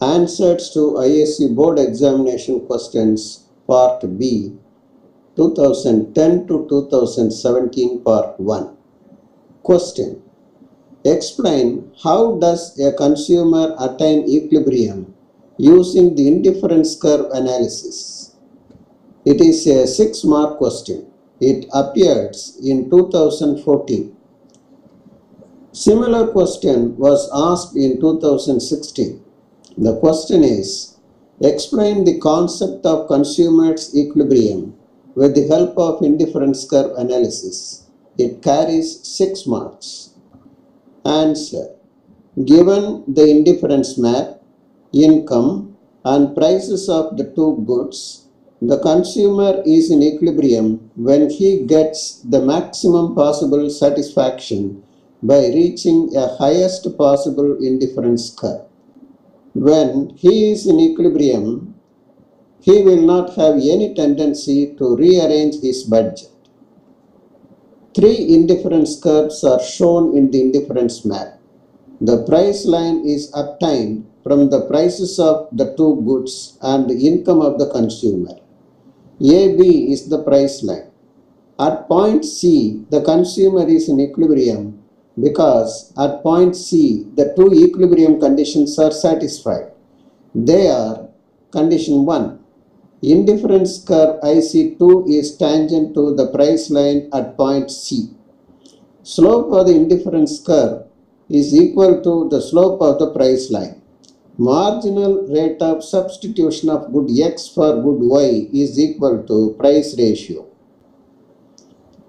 Answers to ISC Board Examination Questions Part B 2010 to 2017 Part 1 Question Explain how does a consumer attain equilibrium using the indifference curve analysis? It is a 6 mark question. It appears in 2014. Similar question was asked in 2016. The question is Explain the concept of consumer's equilibrium with the help of indifference curve analysis. It carries 6 marks. Answer Given the indifference map, income, and prices of the two goods, the consumer is in equilibrium when he gets the maximum possible satisfaction by reaching a highest possible indifference curve. When he is in equilibrium, he will not have any tendency to rearrange his budget. Three indifference curves are shown in the indifference map. The price line is obtained from the prices of the two goods and the income of the consumer. AB is the price line. At point C, the consumer is in equilibrium because at point C, the two equilibrium conditions are satisfied. They are condition 1. Indifference curve IC2 is tangent to the price line at point C. Slope of the indifference curve is equal to the slope of the price line. Marginal rate of substitution of good X for good Y is equal to price ratio.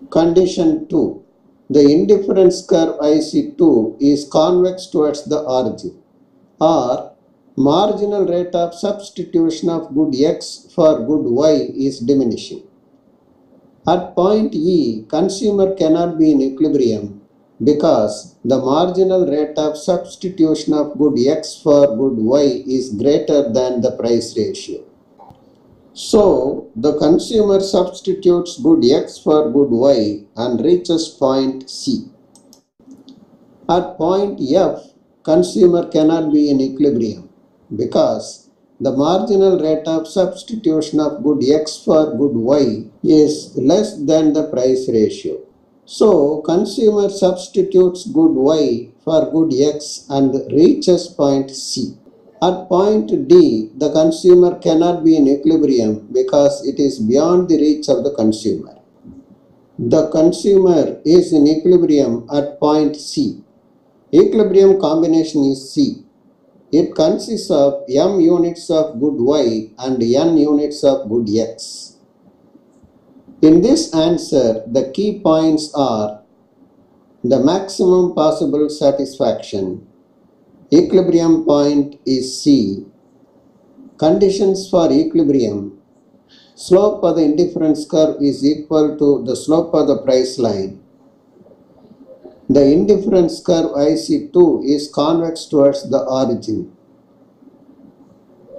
Condition 2. The indifference curve IC2 is convex towards the origin or marginal rate of substitution of good X for good Y is diminishing. At point E, consumer cannot be in equilibrium because the marginal rate of substitution of good X for good Y is greater than the price ratio. So, the consumer substitutes good X for good Y and reaches point C. At point F, consumer cannot be in equilibrium because the marginal rate of substitution of good X for good Y is less than the price ratio. So, consumer substitutes good Y for good X and reaches point C. At point D, the consumer cannot be in equilibrium because it is beyond the reach of the consumer. The consumer is in equilibrium at point C. Equilibrium combination is C. It consists of m units of good Y and n units of good X. In this answer, the key points are the maximum possible satisfaction, equilibrium point is C, conditions for equilibrium, slope of the indifference curve is equal to the slope of the price line. The indifference curve IC2 is convex towards the origin.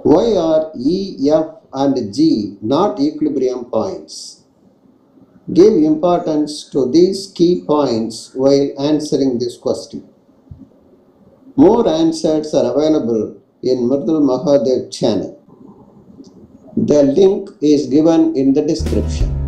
Why are E, F and G not equilibrium points? Give importance to these key points while answering this question. More answers are available in Mridul Mahadev channel. The link is given in the description.